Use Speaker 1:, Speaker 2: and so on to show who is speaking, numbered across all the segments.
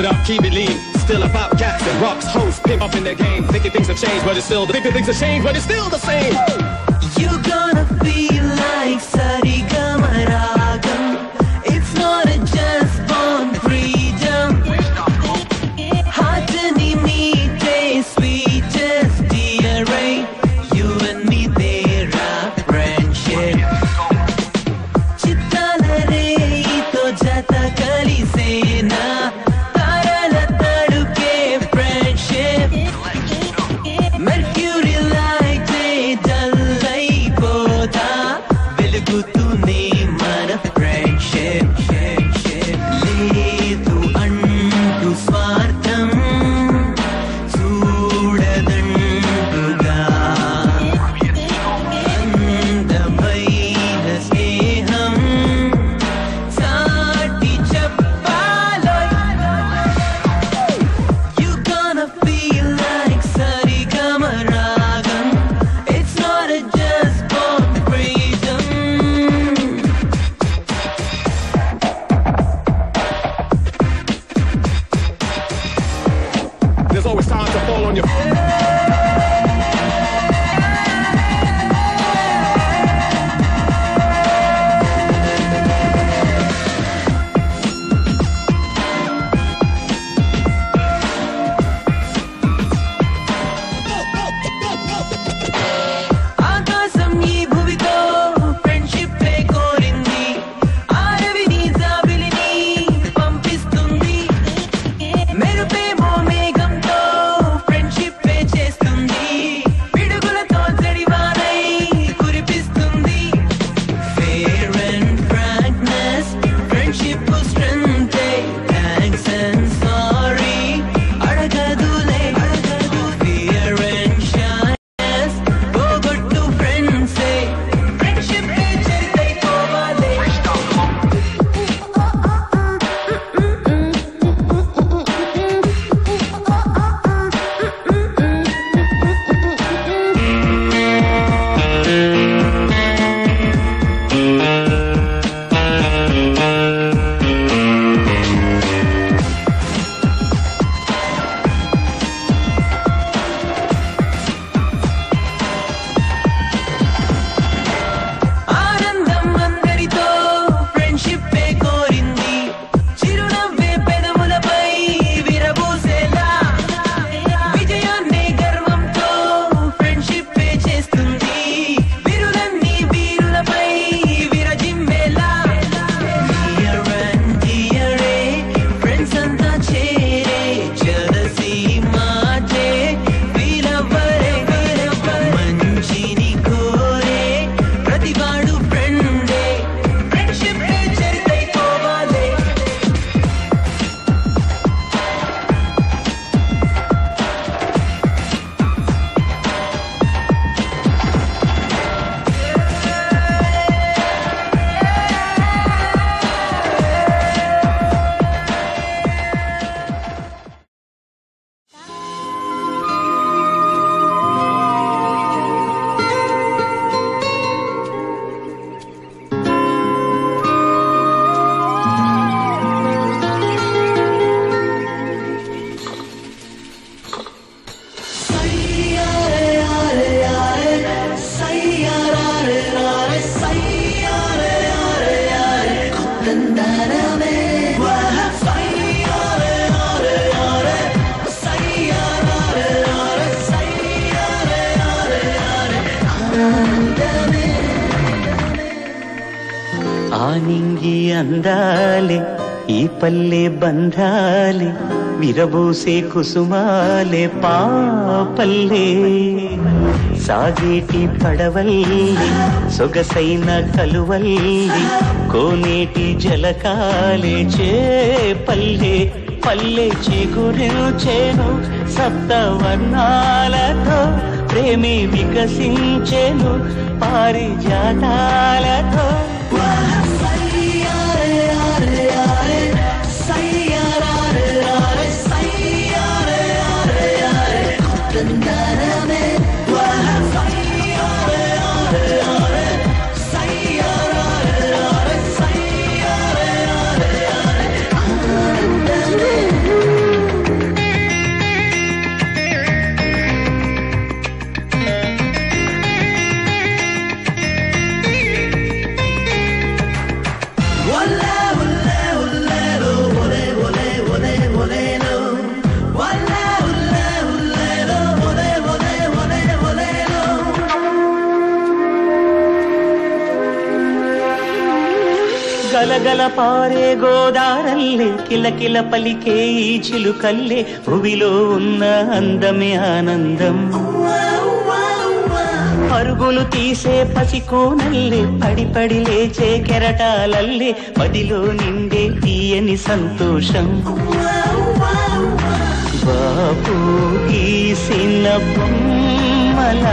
Speaker 1: it up, keep it lean. Still about cats and rocks, host pimp up in their game. Thinking things have changed, but it's still the thinking things have changed, but it's still the same.
Speaker 2: You're gonna be like Sariga. ఈ
Speaker 3: అందాలే ఈ పల్లె బంధాలే విరబూసే కుసుమాలే పాపల్లే. సాగేటి పడవల్లి సొగసైన కలువల్లి కోనేటి జలకాలే చే పల్లె చేను సప్తవర్ణాలతో ప్రేమి వికసించెను పారిజాతాలతో. కిలకిల పారే గోదారల్లే కిలకిల పలికే ఈ చిలుకల్లే భువిలో ఉన్న అందమే ఆనందం. పరుగులు తీసే పసికోనల్లే పడి పడి లేచే కెరటాలల్లే పదిలో నిండే తీయని సంతోషం. బాపు గీసిన బొమ్మల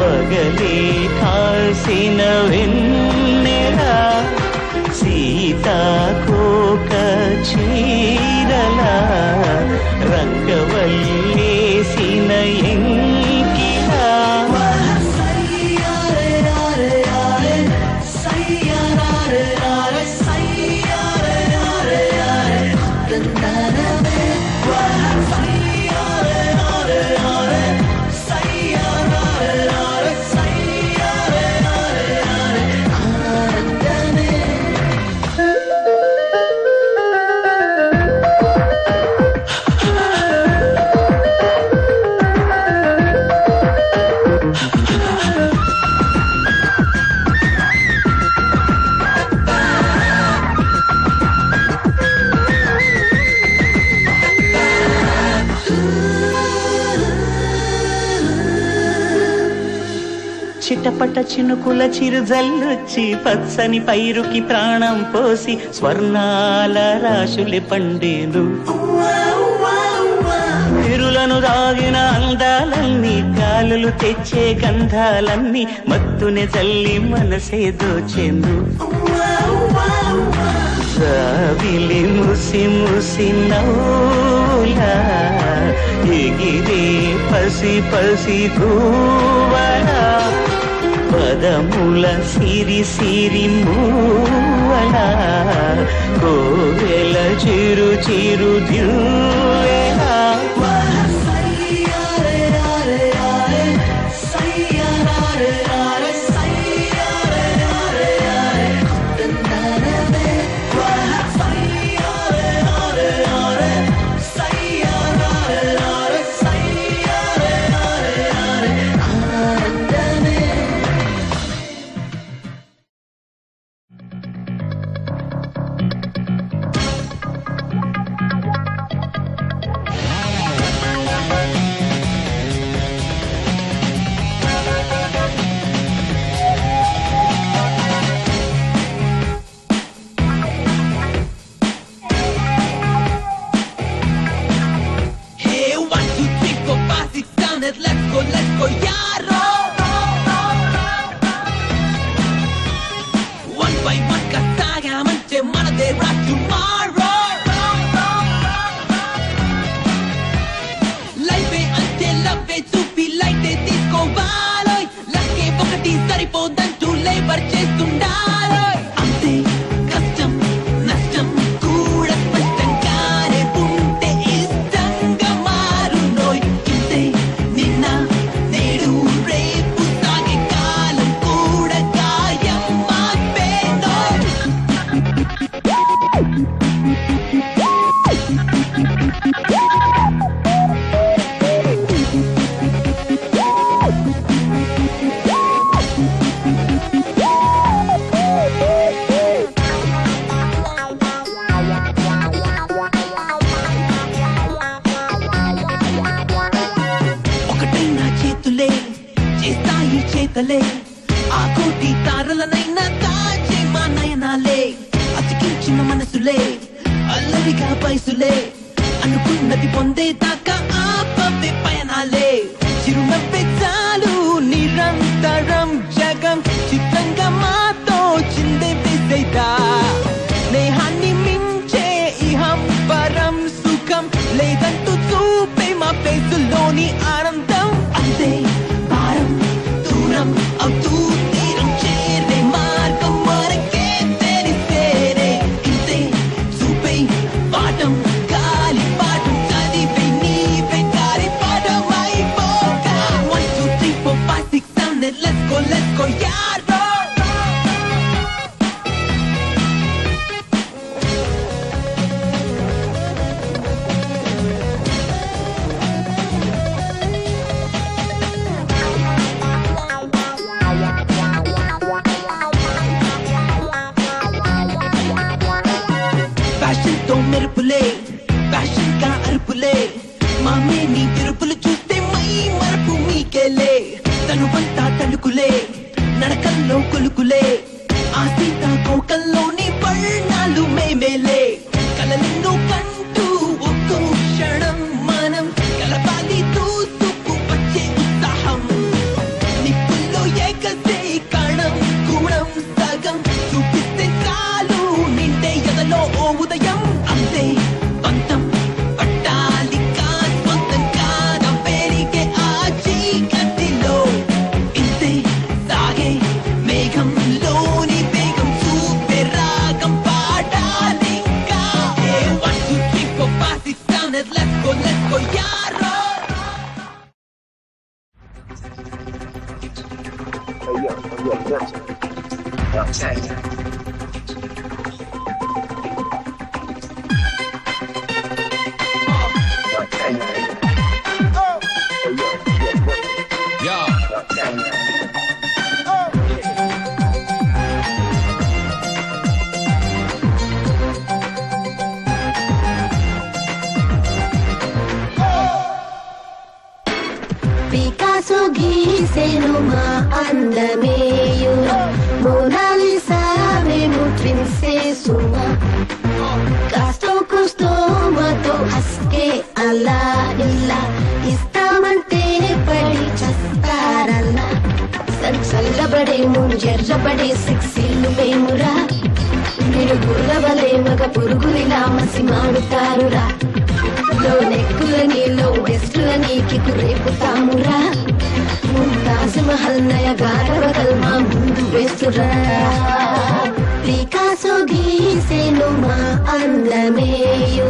Speaker 3: పగలే కాసిన వెన్నెలా సీతాకోక చీరల రంగవల్లేసిన ఎంకిలా చిటపట చినుకుల చిరుజల్లొచ్చి పచ్చని పైరుకి ప్రాణం పోసి స్వర్ణాల రాశులి పండేను తిరులను దాగిన అందాలన్నీ గాలులు తెచ్చే గంధాలన్నీ మత్తుని చల్లి మనసే దోచెను సావిలి ముసి ముసి నవ్వులా ఎగిరే పసి పసి గూవల పదముల సిరి సిరి మూవల కోవెల చిరు చిరు దివ్వెల
Speaker 2: చిన్న మనసులే. అల్లరిగా పైసులే. అనుకున్నది పొందేదాకా ఆపవే పయనాలే. చిరునవ్వే చాలు నిరంతరం జగం చిత్రంగా మాతో చిందే విసేదా. స్నేహాన్ని మించే ఇహం పరం సుఖం లేదంటూ చూపే మా ఫేసుల్లోని ఆనందం అంతే. yeah.
Speaker 4: on గీసెను మా అందమేయు. మోనాలిసా మేము ట్విన్సే సుమా కాస్తో కుస్తో మాతో హస్కే అలా ఇలా ఇస్తామంటే పడి చస్తారల్లా. చల్లబడేము ఎర్రబడే సిక్సిల్లు మేమురా. మీరు గుర్రవలే మగ పురుగులిలా మసి మాడుతారురా. లో నెక్కులని లో వెస్టులని కికు రేపుతామురా. ముంతాజ్ మహల్ నయ ముందు వేస్తురా పికాసో గీసెను మా అందమేయు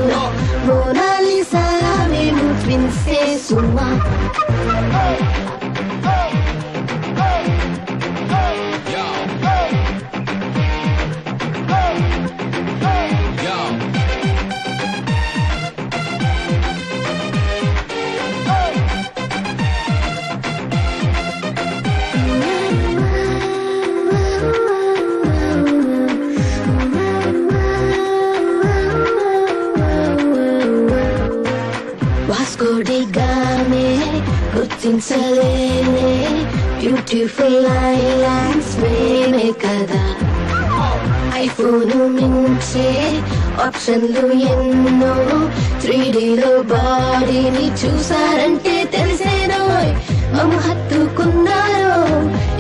Speaker 4: గుర్తించలేనే బ్యూటిఫుల్ ఐలాండ్స్ మేమే కదా ఐఫోన్ మించే ఆప్షన్లు ఎన్నో త్రీ లో బాడీని చూసారంటే తెలిసేనో మమ్మ హత్తుకున్నారో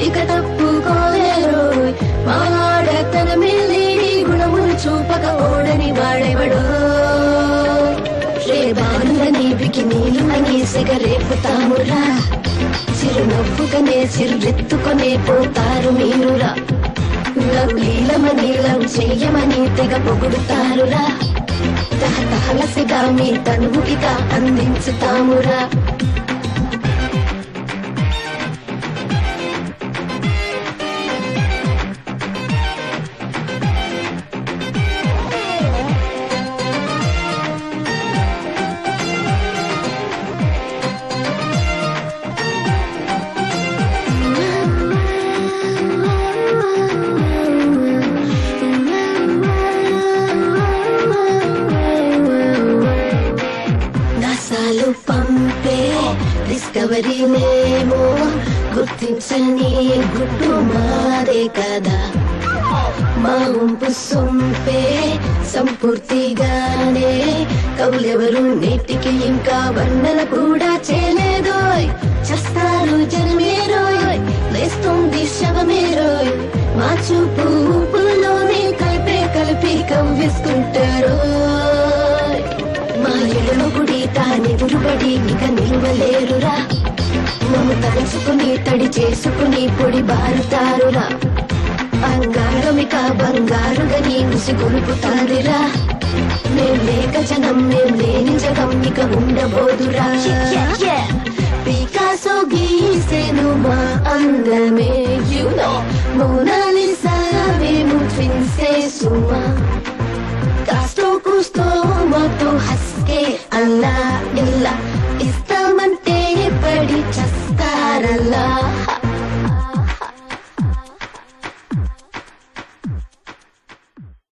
Speaker 4: ఇక తప్పుకోలేరో మాడతన మిల్లి గుణములు చూపక ఓడని వాడెవడో. చెవికి బికినీలు అని రేపుతామురా చిరునవ్వుకనే చిరురెత్తుకొనే పోతారు మీరురా. లవ్ లీలమని లవ్ చెయ్యమని తెగ పొగుడుతారురా. తహతహలసిగా మీ తనువుకిగా అందించుతామురా. సంపూర్తిగానే కవులెవరు నేటికి ఇంకా వర్ణన కూడా చేయలేదోయ్. చస్తారు జనమేరోయ్ లేస్తుంది శవమేరోయ్. మా చూపు ఊపులోనే కలిపే కలిపి కవ్విస్తుంటారు మా ఇళ్ళలో గుడి తాని గురుబడి ఇక నిలువలేరురా. మమ్ము తలుచుకుని తడి చేసుకుని పొడి బారుతారురా. అంగారమిక బంగారుగా నీ కుసి కొలుపుతాదిరా మేం లేక జనం మేం లేని జగం ఇక ఉండబోదురా. పికాసో గీసెను మా అందమే యు నో మోనాలిసా మేము ట్విన్సే సుమా. కాస్తో కుస్తో మాతో హస్కే అల్లా ఇల్లా.